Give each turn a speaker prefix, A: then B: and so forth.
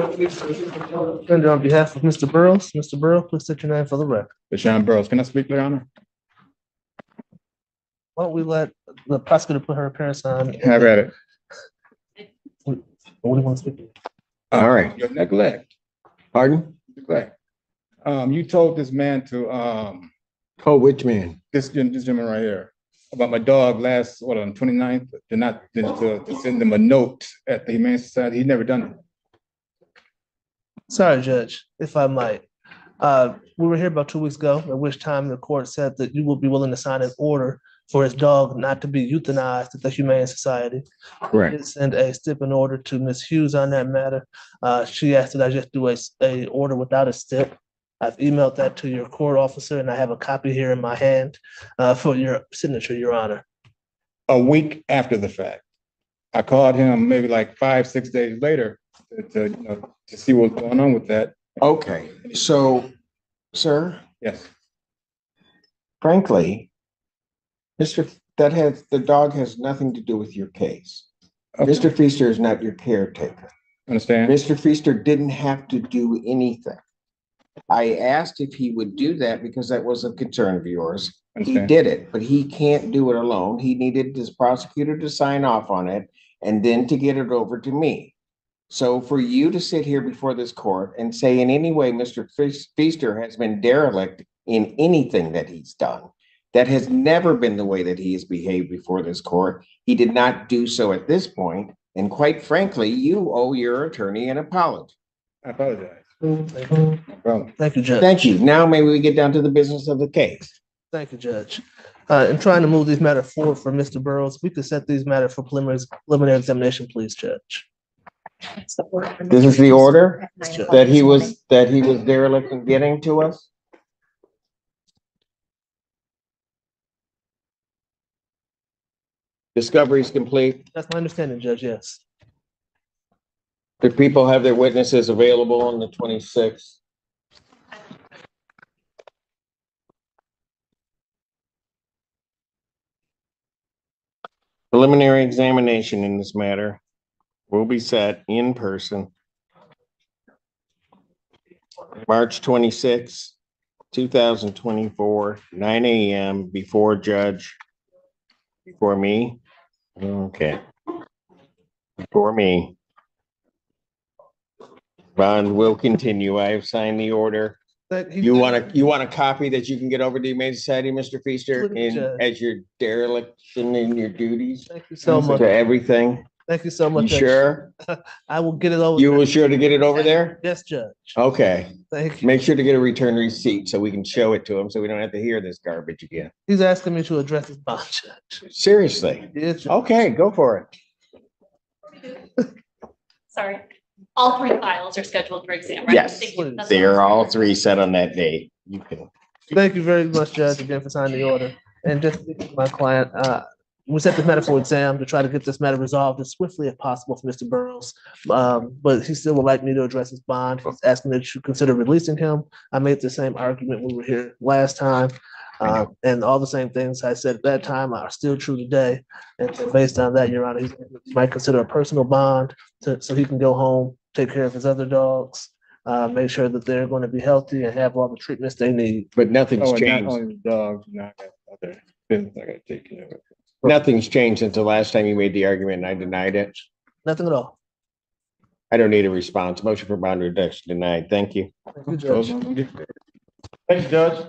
A: And on behalf of Mr. Burrows, Mr. Burrow, please state your name for the record.
B: Deshaun Burrows, can I speak, Your Honor?
A: Why don't we let the prosecutor put her appearance on?
B: Have at it.
A: What do you want to speak?
C: All right.
B: Your neglect,
C: Pardon?
B: neglect. Um, you told this man to, um,
C: Oh, which man?
B: this, gen- this gentleman right here, about my dog last, what, on 29th, to not, to, to send him a note at the Humane Society. He'd never done it.
A: Sorry, Judge, if I might. Uh, we were here about two weeks ago, at which time the court said that you will be willing to sign an order for his dog not to be euthanized at the Humane Society.
C: Correct.
A: did send a stipend order to Ms. Hughes on that matter. Uh, she asked that I just do a, s- a order without a stip. I've emailed that to your court officer and I have a copy here in my hand, uh, for your signature, your honor.
B: A week after the fact. I called him maybe like five, six days later to, to, you know, to see what's going on with that.
C: Okay, so, sir,
B: Yes,
C: frankly, Mr. That has, the dog has nothing to do with your case.
B: Okay.
C: Mr. Feaster is not your caretaker.
B: understand?
C: Mr. Feaster didn't have to do anything. I asked if he would do that because that was a concern of yours. He
B: Understand?
C: did it, but he can't do it alone. He needed his prosecutor to sign off on it and then to get it over to me. So for you to sit here before this court and say in any way, Mr. Feaster has been derelict in anything that he's done, that has never been the way that he has behaved before this court. He did not do so at this point, And quite frankly, you owe your attorney an apology.
B: I apologize.
A: Thank you. Thank you, Judge.
C: Thank you. Now maybe we get down to the business of the case.
A: Thank you, Judge. Uh, in trying to move these matters forward for Mr. Burrows, we could set these matters for preliminary, preliminary examination, please, Judge.
C: This is the order that he was, that he was derelict in getting to us? Discovery is complete.
A: That's my understanding, Judge, yes.
C: Do people have their witnesses available on the twenty-sixth? Preliminary examination in this matter will be set in person. March twenty-six, two thousand twenty-four, nine AM before judge. Before me? Okay. Before me. Bond will continue. I have signed the order.
A: That he-
C: You want a, you want a copy that you can get over to the Humane Society, Mr. Feaster,
A: Please,
C: in,
A: Judge.
C: as your dereliction in your duties
A: Thank you so much.
C: to everything?
A: Thank you so much.
C: You
A: Judge.
C: sure?
A: I will get it over.
C: You were sure to get it over there?
A: Yes, Judge.
C: Okay,
A: Thank you.
C: make sure to get a return receipt so we can show it to him, so we don't have to hear this garbage again.
A: He's asking me to address his bond, Judge.
C: Seriously?
A: Yes, Judge.
C: Okay, go for it.
D: Sorry, all three files are scheduled for exam, right?
C: Yes,
D: Thank you. That's
C: They are all three set on that day. You can,
A: Thank you very much, Judge, again for signing the order. And just speaking to my client, uh, we set this matter for exam to try to get this matter resolved as swiftly as possible for Mr. Burrows. Um, but he still would like me to address his bond. He's asking that you consider releasing him. I made the same argument when we were here last time. Uh, and all the same things I said at that time are still true today. And based on that, Your Honor, he might consider a personal bond to, so he can go home, take care of his other dogs. Uh, make sure that they're going to be healthy and have all the treatments they need.
C: but nothing's
B: Oh, and not
C: changed.
B: only the dogs, not other business I gotta take care of.
C: Nothing's changed since the last time you made the argument and I denied it.
A: Nothing at all.
C: I don't need a response. Motion for bond reduction denied. Thank you.
A: Thank you, Judge.
B: Thank you, Judge.